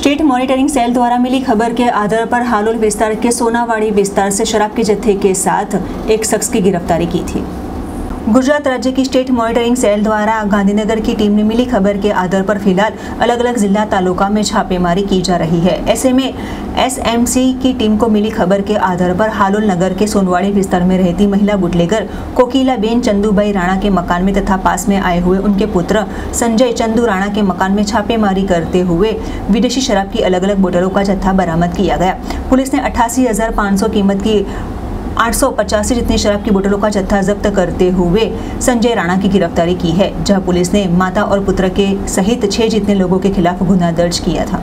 State monitoring cell द्वारा मिली खबर के आधार पर हालोल विस्तार के सोनावाड़ी विस्तार से शराब के जत्थे के साथ एक शख्स की गिरफ्तारी की थी। गुजरात राज्य की स्टेट मॉनिटरिंग सेल द्वारा गांधीनगर की टीम ने मिली खबर के आधार पर फ़िलहाल अलग अलग जिला तालुका में छापेमारी की जा रही है। ऐसे में एसएमसी की टीम को मिली खबर के आधार पर हालोल नगर के सोनवाड़ी विस्तार में रहती महिला बुटलेगर, कोकिला बेन चंदूबाई राणा के मकान में तथा पास में आए हुए उनके पुत्र संजय चंदू राणा के मकान में छापेमारी करते हुए विदेशी शराब की अलग अलग बोतलों का जत्था बरामद किया गया। पुलिस ने अट्ठासी कीमत की आठ सौ पचासी जितनी शराब की बोतलों का जत्था जब्त करते हुए संजय राणा की गिरफ्तारी की है, जहाँ पुलिस ने माता और पुत्र के सहित छह जितने लोगों के खिलाफ गुना दर्ज किया था।